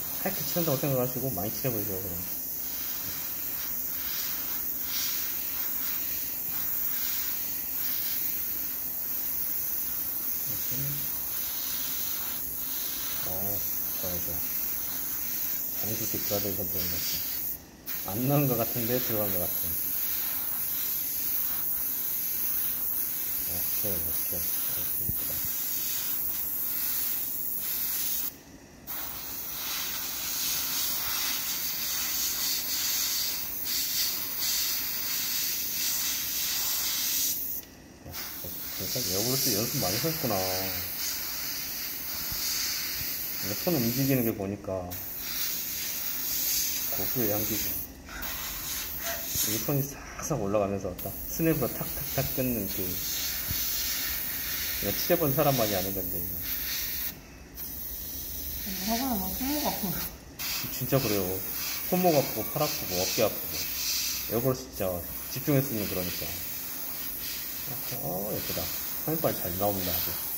살게 치는다고 생각하시고 많이 칠해보세요, 그럼. 어, 좋아요, 좋아. 자연스럽게 그라데이션 보는 것 같아. 안 넣은 것 같은데 들어간 것 같아. 오케이, 오케이. 오케이, 그러니까 여보로서 연습 많이 했구나. 손 움직이는 게 보니까 고수의 향기죠. 이 손이 싹싹 올라가면서 딱 스냅으로 탁탁탁 끊는 그 내가 칠해본 사람만이 아는 건데 이거. 화가 나면 손목 아프고. 진짜 그래요. 손목 아프고 팔 아프고 어깨 아프고 이걸 진짜 집중했으면 그러니까. 어 예쁘다. 화면빨 잘 나옵니다 아주.